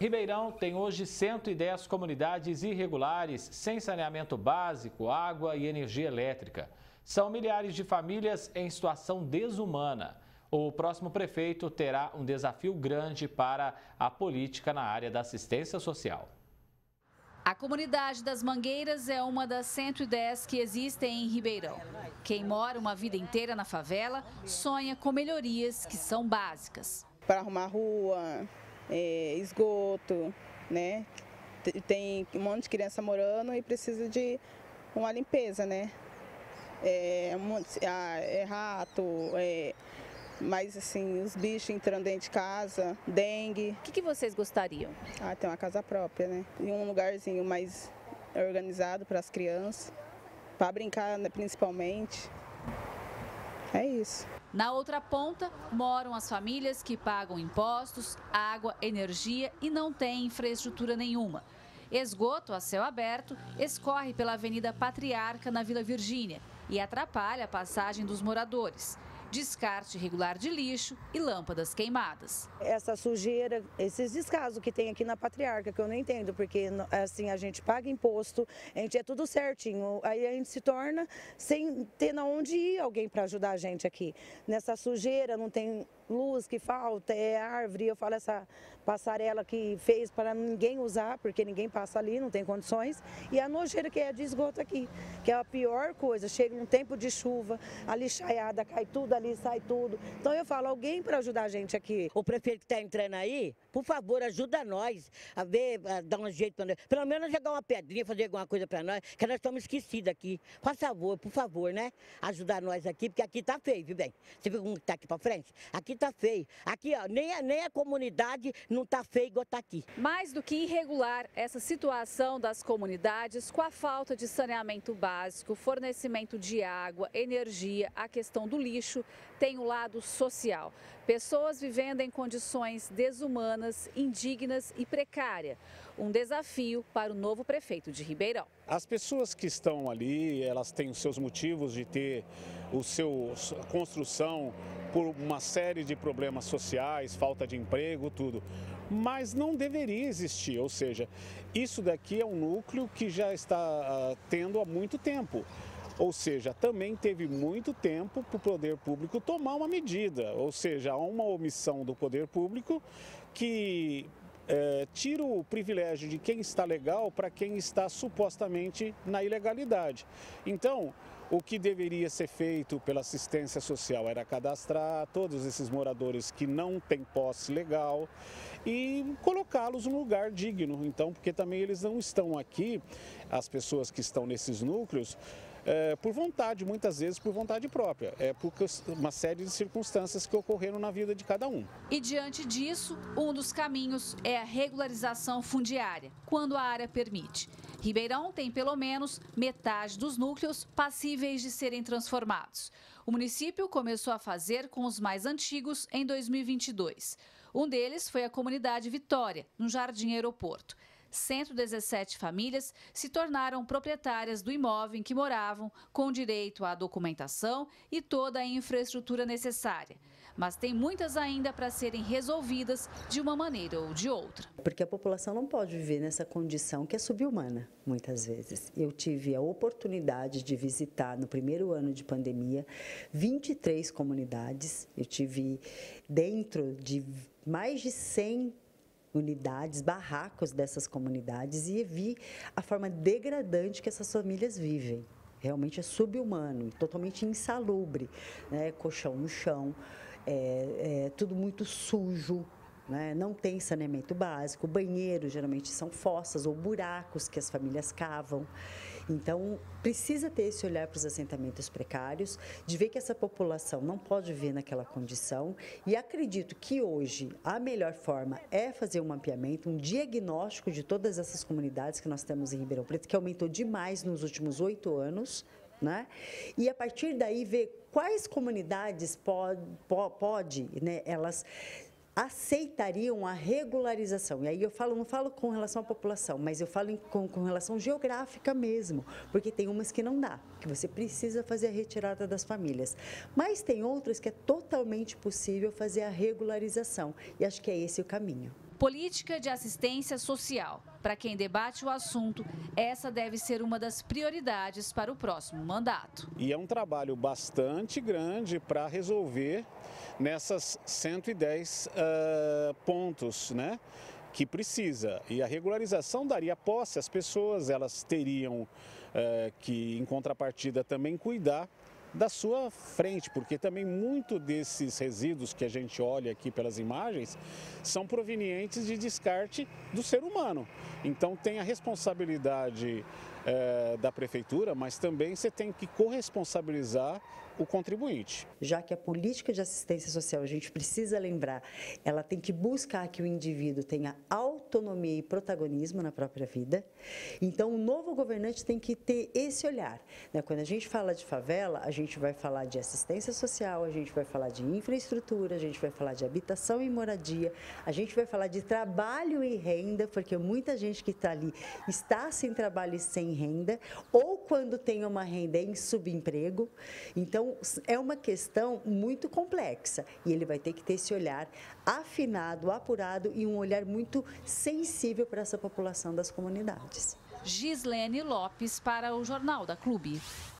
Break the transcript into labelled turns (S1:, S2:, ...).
S1: Ribeirão tem hoje 110 comunidades irregulares sem saneamento básico, água e energia elétrica. São milhares de famílias em situação desumana. O próximo prefeito terá um desafio grande para a política na área da assistência social.
S2: A comunidade das Mangueiras é uma das 110 que existem em Ribeirão. Quem mora uma vida inteira na favela sonha com melhorias que são básicas.
S3: Para arrumar rua, é, esgoto, né? Tem um monte de criança morando e precisa de uma limpeza, né? É, ah, é rato, é, mas assim, os bichos entrando dentro de casa, dengue.
S2: O que, que vocês gostariam?
S3: Ah, ter uma casa própria, né? E um lugarzinho mais organizado para as crianças, para brincar né, principalmente. É isso.
S2: Na outra ponta, moram as famílias que pagam impostos, água, energia e não têm infraestrutura nenhuma. Esgoto a céu aberto escorre pela Avenida Patriarca, na Vila Virgínia, e atrapalha a passagem dos moradores descarte irregular de lixo e lâmpadas queimadas.
S4: Essa sujeira, esses descasos que tem aqui na Patriarca, que eu não entendo, porque assim a gente paga imposto, a gente é tudo certinho, aí a gente se torna sem ter na onde ir alguém para ajudar a gente aqui. Nessa sujeira não tem luz que falta, é árvore, eu falo essa passarela que fez para ninguém usar, porque ninguém passa ali, não tem condições, e a nojeira que é de esgoto aqui, que é a pior coisa, chega um tempo de chuva, a lixaiada cai tudo ali, sai tudo. Então eu falo, alguém para ajudar a gente aqui.
S5: O prefeito que está entrando aí, por favor, ajuda nós a ver, a dar um jeito para nós. Pelo menos jogar uma pedrinha, fazer alguma coisa para nós, que nós estamos esquecidos aqui. Por favor, por favor, né? Ajudar nós aqui, porque aqui tá feio, viu bem? Você viu como está aqui para frente? Aqui tá feio. Aqui, ó, nem a, nem a comunidade não tá feia igual tá aqui.
S2: Mais do que irregular, essa situação das comunidades com a falta de saneamento básico, fornecimento de água, energia, a questão do lixo, tem o lado social. Pessoas vivendo em condições desumanas, indignas e precárias. Um desafio para o novo prefeito de Ribeirão.
S6: As pessoas que estão ali, elas têm os seus motivos de ter o seu a construção por uma série de problemas sociais, falta de emprego, tudo. Mas não deveria existir, ou seja, isso daqui é um núcleo que já está uh, tendo há muito tempo. Ou seja, também teve muito tempo para o poder público tomar uma medida, ou seja, há uma omissão do poder público que é, tira o privilégio de quem está legal para quem está supostamente na ilegalidade. Então, o que deveria ser feito pela assistência social era cadastrar todos esses moradores que não têm posse legal e colocá-los num lugar digno. Então, porque também eles não estão aqui, as pessoas que estão nesses núcleos, é, por vontade, muitas vezes por vontade própria. É por uma série de circunstâncias que ocorreram na vida de cada um.
S2: E diante disso, um dos caminhos é a regularização fundiária, quando a área permite. Ribeirão tem pelo menos metade dos núcleos passíveis de serem transformados. O município começou a fazer com os mais antigos em 2022. Um deles foi a comunidade Vitória, no Jardim Aeroporto. 117 famílias se tornaram proprietárias do imóvel em que moravam, com direito à documentação e toda a infraestrutura necessária. Mas tem muitas ainda para serem resolvidas de uma maneira ou de outra.
S7: Porque a população não pode viver nessa condição que é subhumana, muitas vezes. Eu tive a oportunidade de visitar, no primeiro ano de pandemia, 23 comunidades. Eu tive dentro de mais de 100 unidades, barracos dessas comunidades e vi a forma degradante que essas famílias vivem. Realmente é subhumano, totalmente insalubre, né? colchão no chão, é, é tudo muito sujo, né? não tem saneamento básico, banheiros geralmente são fossas ou buracos que as famílias cavam. Então, precisa ter esse olhar para os assentamentos precários, de ver que essa população não pode viver naquela condição e acredito que hoje a melhor forma é fazer um mapeamento, um diagnóstico de todas essas comunidades que nós temos em Ribeirão Preto, que aumentou demais nos últimos oito anos, né? E a partir daí ver quais comunidades pode, pode né, elas aceitariam a regularização. E aí eu falo, não falo com relação à população, mas eu falo em, com, com relação geográfica mesmo, porque tem umas que não dá, que você precisa fazer a retirada das famílias. Mas tem outras que é totalmente possível fazer a regularização. E acho que é esse o caminho.
S2: Política de assistência social. Para quem debate o assunto, essa deve ser uma das prioridades para o próximo mandato.
S6: E é um trabalho bastante grande para resolver nessas 110 uh, pontos, né? que precisa. E a regularização daria posse às pessoas, elas teriam uh, que, em contrapartida, também cuidar da sua frente, porque também muito desses resíduos que a gente olha aqui pelas imagens são provenientes de descarte do ser humano. Então tem a responsabilidade é, da prefeitura, mas também você tem que corresponsabilizar o contribuinte.
S7: Já que a política de assistência social, a gente precisa lembrar, ela tem que buscar que o indivíduo tenha autonomia e protagonismo na própria vida. Então, o novo governante tem que ter esse olhar. Né? Quando a gente fala de favela, a gente vai falar de assistência social, a gente vai falar de infraestrutura, a gente vai falar de habitação e moradia, a gente vai falar de trabalho e renda, porque muita gente que está ali está sem trabalho e sem renda, ou quando tem uma renda em subemprego. Então, é uma questão muito complexa e ele vai ter que ter esse olhar afinado, apurado e um olhar muito sensível para essa população das comunidades.
S2: Gislene Lopes para o Jornal da Clube.